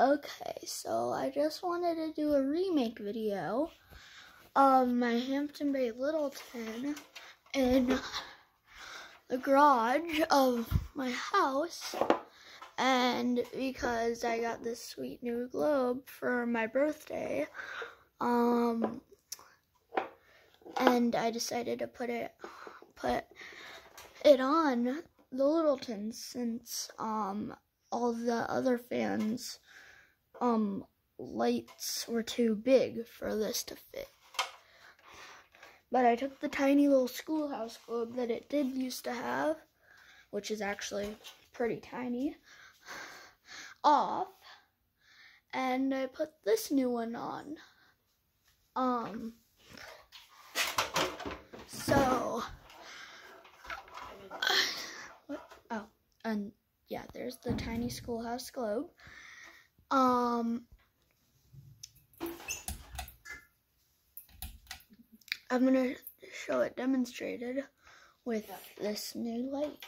Okay, so I just wanted to do a remake video of my Hampton Bay Littleton in the garage of my house. And because I got this sweet new globe for my birthday, um, and I decided to put it, put it on the Littleton since, um, all the other fans um lights were too big for this to fit. But I took the tiny little schoolhouse globe that it did used to have, which is actually pretty tiny, off, and I put this new one on. Um, so, what? Oh, and yeah, there's the tiny schoolhouse globe. Um, I'm gonna show it demonstrated with this new light.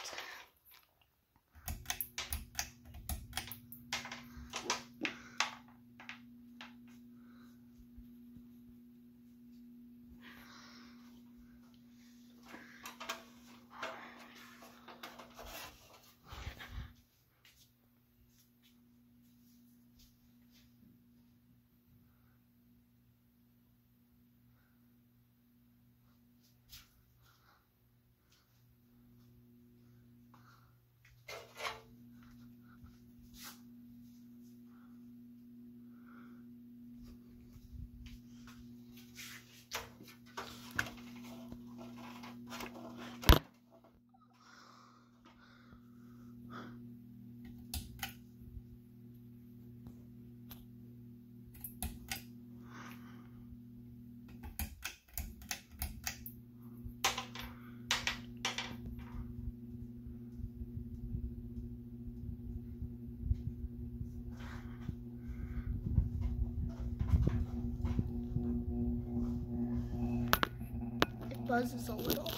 It buzzes a little.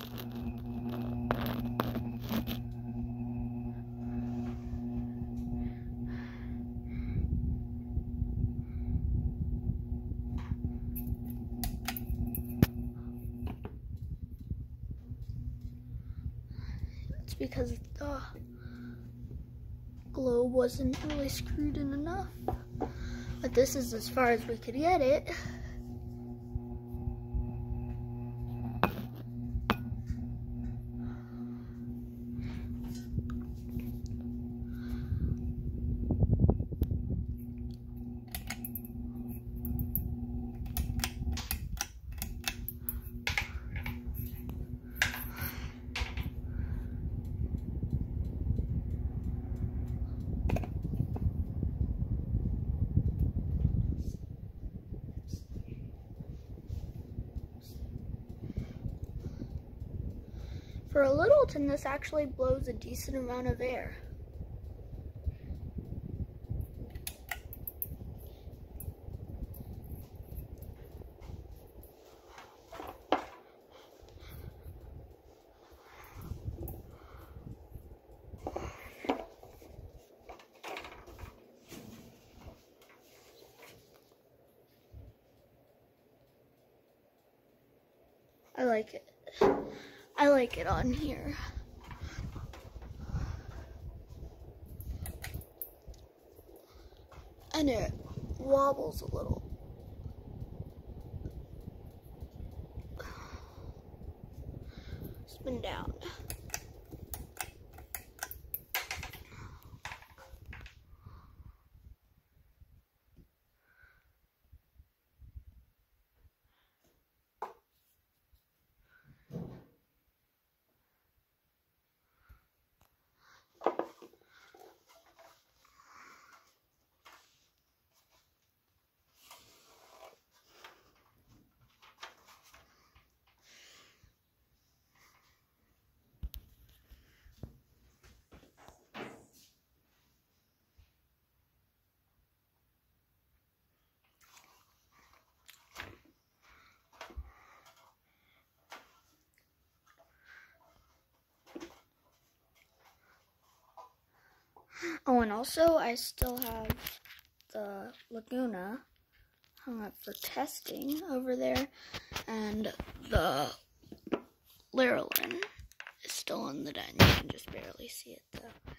It's because the globe wasn't really screwed in enough. But this is as far as we could get it. For a Littleton, this actually blows a decent amount of air. I like it. I like it on here. And it wobbles a little. Spin down. Oh, and also I still have the Laguna hung up for testing over there, and the Laralyn is still in the den. You can just barely see it though.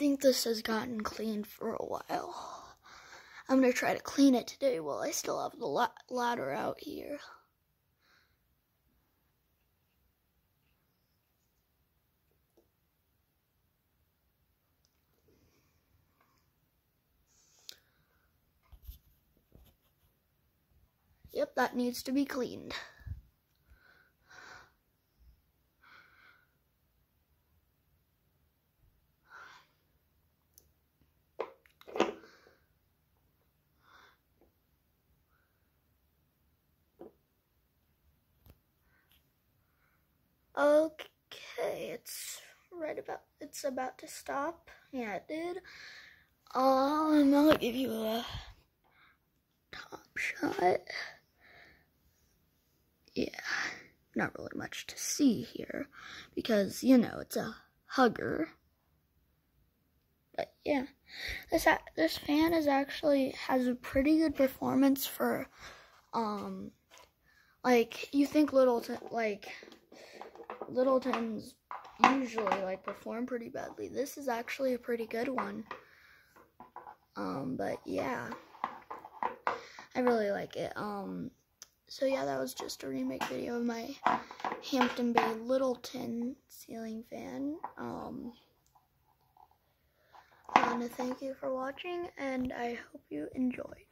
Think this has gotten cleaned for a while. I'm gonna try to clean it today while I still have the la- ladder out here. Yep, that needs to be cleaned. Okay, it's right about it's about to stop. Yeah, it did. Um, I'll give you a top shot. Yeah, not really much to see here because you know it's a hugger. But yeah, this this fan is actually has a pretty good performance for um like you think Littleton like Littletons usually like perform pretty badly. This is actually a pretty good one. Um, but yeah, I really like it. Um, so yeah, that was just a remake video of my Hampton Bay Littleton ceiling fan. Um, I want to thank you for watching, and I hope you enjoyed.